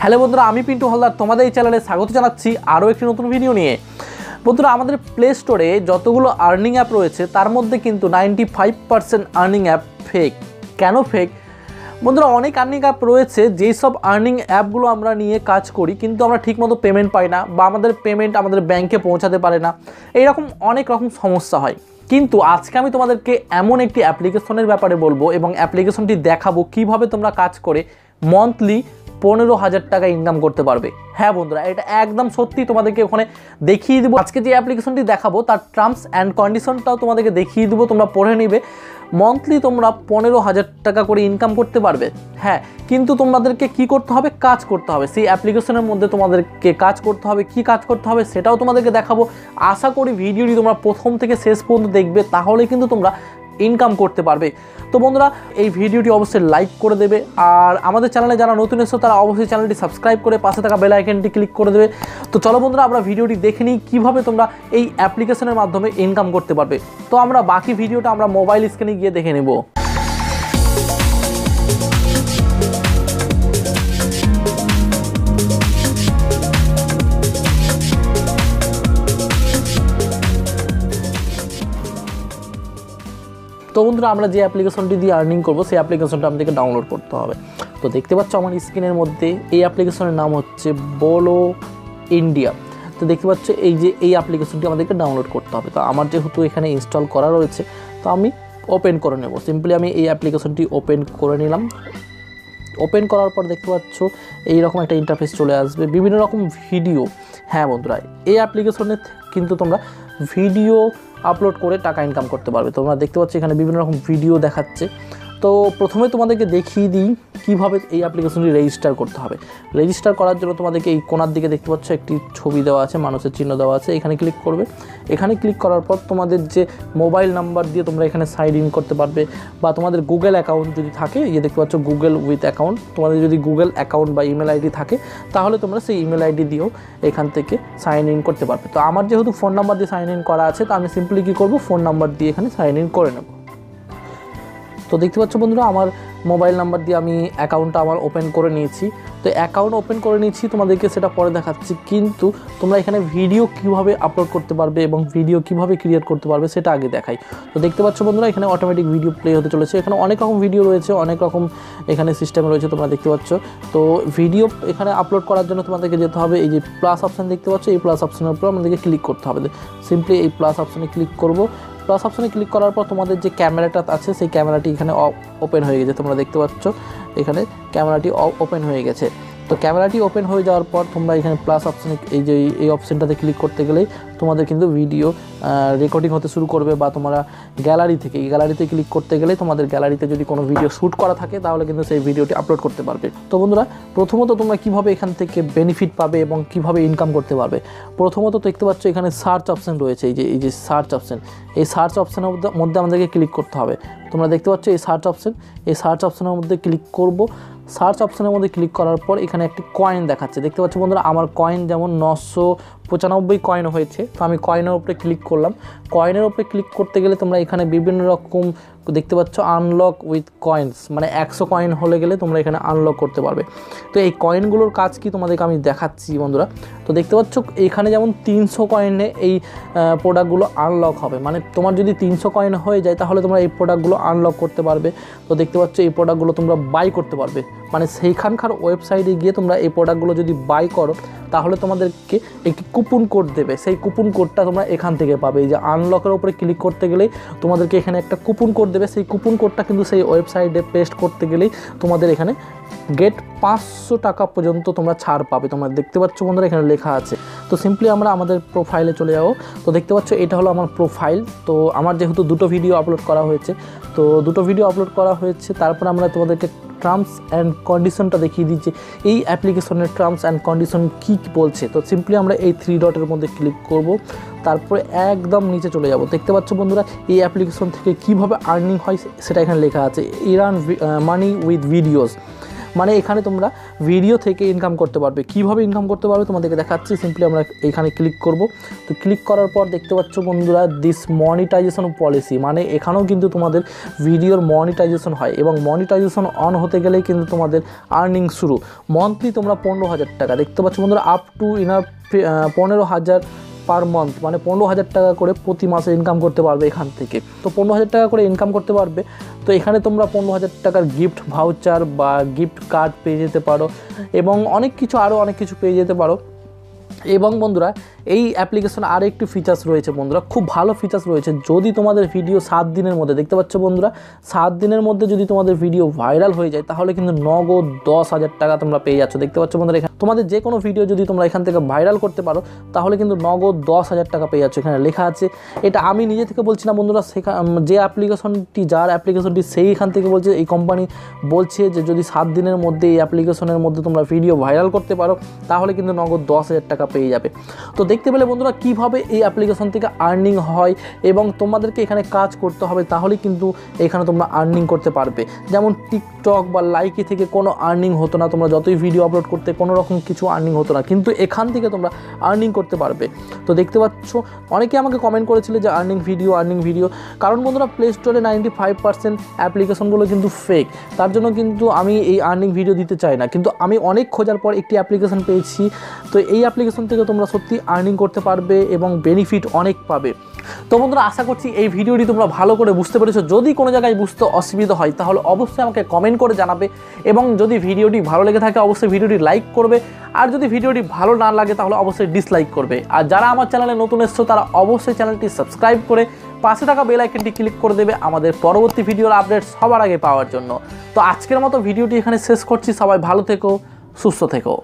Hello বন্ধুরা, আমি পিন্টু হলদার, তোমাদের এই চ্যানেলে স্বাগত জানাচ্ছি আরও একটি নতুন ভিডিও নিয়ে। বন্ধুরা, আমাদের প্লে স্টোরে যতগুলো আর্নিং অ্যাপ রয়েছে, তার মধ্যে কিন্তু ninety five percent earning app fake কেন ফেক বন্ধুরা, অনেক আর্নিং অ্যাপ রয়েছে, যেই সব আর্নিং অ্যাপগুলো আমরা নিয়ে কাজ করি, কিন্তু আমরা ঠিকমতো পেমেন্ট পাই না বা আমাদের পেমেন্ট আমাদের ব্যাংকে পৌঁছাতে পারে না। এইরকম অনেক রকম সমস্যা হয়। কিন্তু আজকে আমি তোমাদেরকে এমন একটি অ্যাপ্লিকেশনের ব্যাপারে বলব এবং অ্যাপ্লিকেশনটি দেখাবো কীভাবে তোমরা কাজ করে মন্থলি পনেরো হাজার টাকা ইনকাম করতে পারবে। হ্যাঁ বন্ধুরা, এটা একদম সত্যি তোমাদেরকে ওখানে দেখিয়ে দেবো। আজকে যে অ্যাপ্লিকেশনটি দেখাবো, তার টার্মস অ্যান্ড কন্ডিশনটাও তোমাদেরকে দেখিয়ে দেবো, তোমরা পড়ে নিবে। মন্থলি তোমরা পনেরো হাজার টাকা করে ইনকাম করতে পারবে। হ্যাঁ কিন্তু তোমাদেরকে কি করতে হবে? কাজ করতে হবে। সেই অ্যাপ্লিকেশনের মধ্যে তোমাদেরকে কাজ করতে হবে। কি কাজ করতে হবে সেটাও তোমাদেরকে দেখাবো। আশা করি ভিডিওটি তোমরা প্রথম থেকে শেষ পর্যন্ত দেখবে, তাহলে কিন্তু তোমরা ইনকাম করতে পারবে। তো বন্ধুরা, এই ভিডিওটি অবশ্যই লাইক করে দেবে। আর আমাদের চ্যানেলে যারা নতুন এসেছ, তারা অবশ্যই চ্যানেলটি সাবস্ক্রাইব করে পাশে থাকা বেল আইকনটি ক্লিক করে দেবে। তো চলো বন্ধুরা, আমরা ভিডিওটি দেখে নিই কীভাবে তোমরা এই অ্যাপ্লিকেশনের মাধ্যমে ইনকাম করতে পারবে। তো আমরা বাকি ভিডিওটা আমরা মোবাইল স্ক্রিনে গিয়ে দেখে নেব। তো বন্ধুরা, আমরা যে অ্যাপ্লিকেশনটি দিয়ে আর্নিং করব, সেই অ্যাপ্লিকেশনটা আমাদেরকে ডাউনলোড করতে হবে। তো দেখতে পাচ্ছ আমার স্ক্রিনের মধ্যে এই অ্যাপ্লিকেশনের নাম হচ্ছে বোলো ইন্ডিয়া তো দেখতে পাচ্ছ এই যে এই অ্যাপ্লিকেশনটি আমাদেরকে ডাউনলোড করতে হবে। তো আমার যেহেতু এখানে ইনস্টল করা রয়েছে, তো আমি ওপেন করে নেব। সিম্পলি আমি এই অ্যাপ্লিকেশনটি ওপেন করে নিলাম। ওপেন করার পর দেখতে পাচ্ছ এইরকম একটা ইন্টারফেস চলে আসবে, বিভিন্ন রকম ভিডিও হ্যাঁ বন্ধুরা, এই অ্যাপ্লিকেশনে কিন্তু তোমরা ভিডিও আপলোড করে টাকা ইনকাম করতে পারবে। তোমরা দেখতে পাচ্ছ এখানে বিভিন্ন রকম ভিডিও দেখাচ্ছে। তো প্রথমে তোমাদেরকে দেখিয়ে দিই কীভাবে এই অ্যাপ্লিকেশনটি রেজিস্টার করতে হবে। রেজিস্টার করার জন্য তোমাদেরকে এই কোনার দিকে দেখতে পাচ্ছ, একটি ছবি দেওয়া আছে, মানুষের চিহ্ন দেওয়া আছে, এখানে ক্লিক করবে। এখানে ক্লিক করার পর তোমাদের যে মোবাইল নাম্বার দিয়ে তোমরা এখানে সাইন ইন করতে পারবে বা তোমাদের গুগল অ্যাকাউন্ট যদি থাকে ইয়ে দেখতে পাচ্ছ গুগল উইথ অ্যাকাউন্ট তোমাদের যদি গুগল অ্যাকাউন্ট বা ইমেল আইডি থাকে, তাহলে তোমরা সেই ইমেল আইডি দিয়েও এখান থেকে সাইন ইন করতে পারবে। তো আমার যেহেতু ফোন নাম্বার দিয়ে সাইন ইন করা আছে, তো আমি সিম্পলি কী করব? ফোন নাম্বার দিয়ে এখানে সাইন ইন করে নেব। তো দেখতে পাচ্ছ বন্ধুরা, আমার মোবাইল নাম্বার দিয়ে আমি অ্যাকাউন্টটা আমার ওপেন করে নিয়েছি। তো অ্যাকাউন্ট ওপেন করে নিয়েছি, তোমাদেরকে সেটা পরে দেখাচ্ছি। কিন্তু তোমরা এখানে ভিডিও কীভাবে আপলোড করতে পারবে এবং ভিডিও কীভাবে ক্রিয়েট করতে পারবে সেটা আগে দেখাই। তো দেখতে পাচ্ছ বন্ধুরা, এখানে অটোমেটিক ভিডিও প্লে হতে চলেছে। এখানে অনেক রকম ভিডিও রয়েছে, অনেক রকম এখানে সিস্টেম রয়েছে, তোমরা দেখতে পাচ্ছ। তো ভিডিও এখানে আপলোড করার জন্য তোমাদেরকে যেতে হবে, এই যে প্লাস অপশান দেখতে পাচ্ছ, এই প্লাস অপশানের উপর আমাদেরকে ক্লিক করতে হবে। সিম্পলি এই প্লাস অপশানে ক্লিক করব। প্লাস অপশানে ক্লিক করার পর তোমাদের যে ক্যামেরাটা আছে, সেই ক্যামেরাটি এখানে ওপেন হয়ে গেছে। তোমরা দেখতে পাচ্ছ, এখানে ক্যামেরাটি ওপেন হয়ে গেছে। তো ক্যামেরাটি ওপেন হয়ে যাওয়ার পর তোমরা এখানে প্লাস অপশানে এই যে এই অপশানটাতে ক্লিক করতে গেলেই তোমাদের কিন্তু ভিডিও রেকর্ডিং হতে শুরু করবে বা তোমরা গ্যালারি থেকে, এই গ্যালারিতে ক্লিক করতে গেলে তোমাদের গ্যালারিতে যদি কোনো ভিডিও শ্যুট করা থাকে তাহলে কিন্তু সেই ভিডিওটি আপলোড করতে পারবে। তো বন্ধুরা, প্রথমত তোমরা কীভাবে এখান থেকে বেনিফিট পাবে এবং কীভাবে ইনকাম করতে পারবে? প্রথমত দেখতে পাচ্ছ এখানে সার্চ অপশান রয়েছে, এই যে এই যে সার্চ অপশান এই সার্চ অপশানের মধ্যে আমাদেরকে ক্লিক করতে হবে। তোমরা দেখতে পাচ্ছ এই সার্চ অপশান এই সার্চ অপশানের মধ্যে ক্লিক করব। সার্চ অপশনের মধ্যে ক্লিক করার পর এখানে একটি কয়েন দেখাচ্ছে। দেখতে পাচ্ছ বন্ধুরা, আমার কয়েন যেমন নশো পঁচানব্বই কয়েন হয়েছে, তো আমি কয়েনের উপরে ক্লিক করলাম। কয়েনের উপরে ক্লিক করতে গেলে তোমরা এখানে বিভিন্ন রকম দেখতে পাচ্ছ আনলক উইথ কয়েন্স মানে একশো কয়েন হলে গেলে তোমরা এখানে আনলক করতে পারবে। তো এই কয়েনগুলোর কাজ কি তোমাদেরকে আমি দেখাচ্ছি বন্ধুরা? তো দেখতে পাচ্ছ এখানে যেমন তিনশো কয়েনে এই প্রোডাক্টগুলো আনলক হবে। মানে তোমার যদি তিনশো কয়েন হয়ে যায়, তাহলে তোমরা এই প্রোডাক্টগুলো আনলক করতে পারবে। তো দেখতে পাচ্ছ এই প্রোডাক্টগুলো তোমরা বাই করতে পারবে। মানে সেইখানকার ওয়েবসাইটে গিয়ে তোমরা এই প্রোডাক্টগুলো যদি বাই করো, তাহলে তোমাদেরকে একটি কুপন কোড দেবে। সেই কুপন কোডটা তোমরা এখান থেকে পাবে। এই যে আনলকের উপরে ক্লিক করতে গেলেই তোমাদেরকে এখানে একটা কুপন কোড দেবে। সেই কুপন কোডটা কিন্তু সেই ওয়েবসাইটে পেস্ট করতে গেলেই তোমাদের এখানে গেট পাঁচশো টাকা পর্যন্ত তোমরা ছাড় পাবে। তোমরা দেখতে পাচ্ছ বন্ধুরা, এখানে লেখা আছে। তো সিম্পলি আমরা আমাদের প্রোফাইলে চলে যাব। তো দেখতে পাচ্ছ, এটা হলো আমার প্রোফাইল তো আমার যেহেতু দুটো ভিডিও আপলোড করা হয়েছে, তো দুটো ভিডিও আপলোড করা হয়েছে। তারপর আমরা তোমাদেরকে টার্মস অ্যান্ড কন্ডিশনটা দেখিয়ে দিচ্ছি। এই অ্যাপ্লিকেশনের টার্মস অ্যান্ড কন্ডিশন কী কী বলছে? তো সিম্পলি আমরা এই থ্রি ডটের মধ্যে ক্লিক করব। তারপরে একদম নিচে চলে যাব। দেখতে পাচ্ছ বন্ধুরা, এই অ্যাপ্লিকেশন থেকে কীভাবে আর্নিং হয়, সেটা এখানে লেখা আছে। ইরান মানি উইথ ভিডিওস মানে এখানে তোমরা ভিডিও থেকে ইনকাম করতে পারবে। কীভাবে ইনকাম করতে পারবে তোমাদেরকে দেখাচ্ছি। সিম্পলি আমরা এখানে ক্লিক করব। তো ক্লিক করার পর দেখতে পাচ্ছ বন্ধুরা দিস মনিটাইজেশন পলিসি মানে এখানেও কিন্তু তোমাদের ভিডিওর মনিটাইজেশন হয় এবং মনিটাইজেশন অন হতে গেলেই কিন্তু তোমাদের আর্নিং শুরু। মন্থলি তোমরা পনেরো হাজার টাকা, দেখতে পাচ্ছ বন্ধুরা আপ টু ইনার পনেরো হাজার পার মান্থ মানে পনেরো হাজার টাকা করে প্রতি মাসে ইনকাম করতে পারবে এখান থেকে। তো পনেরো হাজার টাকা করে ইনকাম করতে পারবে। তো এখানে তোমরা পনেরো হাজার টাকার গিফট ভাউচার বা গিফট কার্ড পেয়ে যেতে পারো। এবং অনেক কিছু আরও অনেক কিছু পেয়ে যেতে পারো। এবং বন্ধুরা এই অ্যাপ্লিকেশন আর একটি ফিচার্স রয়েছে বন্ধুরা। খুব ভালো ফিচার্স রয়েছে। যদি তোমাদের ভিডিও সাত দিনের মধ্যে, দেখতে পাচ্ছ বন্ধুরা, সাত দিনের মধ্যে যদি তোমাদের ভিডিও ভাইরাল হয়ে যায়, তাহলে কিন্তু নগদ দশ হাজার টাকা তোমরা পেয়ে যাচ্ছ। দেখতে পাচ্ছ বন্ধুরা এখানে। তোমাদের যে কোনো ভিডিও যদি তোমরা এখান থেকে ভাইরাল করতে পারো, তাহলে কিন্তু নগদ দশ হাজার টাকা পেয়ে যাচ্ছ। এখানে লেখা আছে। এটা আমি নিজে থেকে বলছি না বন্ধুরা, সেখা যে অ্যাপ্লিকেশনটি যার অ্যাপ্লিকেশনটি সেই এখান থেকে বলছে। এই কোম্পানি বলছে যে, যদি সাত দিনের মধ্যে এই অ্যাপ্লিকেশনের মধ্যে তোমরা ভিডিও ভাইরাল করতে পারো, তাহলে কিন্তু নগদ দশ হাজার টাকা পেয়ে যাবে। তো দেখতে পেলে বন্ধুরা কীভাবে এই অ্যাপ্লিকেশন থেকে আর্নিং হয় এবং তোমাদেরকে এখানে কাজ করতে হবে তাহলেই কিন্তু এখানে তোমরা আর্নিং করতে পারবে। যেমন টিকটক বা লাইকি থেকে কোনো আর্নিং হতো না, তোমরা যতই ভিডিও আপলোড করতে কোনো রকম কিছু আর্নিং হতো না, কিন্তু এখান থেকে তোমরা আর্নিং করতে পারবে। তো দেখতে পাচ্ছ, অনেকে আমাকে কমেন্ট করেছিল যে আর্নিং ভিডিও আর্নিং ভিডিও কারণ বন্ধুরা প্লে স্টোরে নাইনটি ফাইভ পার্সেন্ট অ্যাপ্লিকেশনগুলো কিন্তু ফেক তার জন্য কিন্তু আমি এই আর্নিং ভিডিও দিতে চাই না। কিন্তু আমি অনেক খোঁজার পর একটি অ্যাপ্লিকেশন পেয়েছি। তো এই অ্যাপ্লিকেশন থেকে তোমরা সত্যি আর্নিং করতে পারবে এবং বেনিফিট অনেক পাবে। তো বন্ধুরা, আশা করছি এই ভিডিওটি তোমরা ভালো করে বুঝতে পেরেছ। যদি কোনো জায়গায় বুঝতে অসুবিধা হয়, তাহলে অবশ্যই আমাকে কমেন্ট করে জানাবে এবং যদি ভিডিওটি ভালো লেগে থাকে, অবশ্যই ভিডিওটি লাইক করবে। আর যদি ভিডিওটি ভালো না লাগে, তাহলে অবশ্যই ডিসলাইক করবে। আর যারা আমার চ্যানেলে নতুন এসছো, তারা অবশ্যই চ্যানেলটি সাবস্ক্রাইব করে পাশে থাকা বেল আইকনটি ক্লিক করে দেবে আমাদের পরবর্তী ভিডিওর আপডেট সবার আগে পাওয়ার জন্য। তো আজকের মতো ভিডিওটি এখানে শেষ করছি। সবাই ভালো থেকো, সুস্থ থেকো।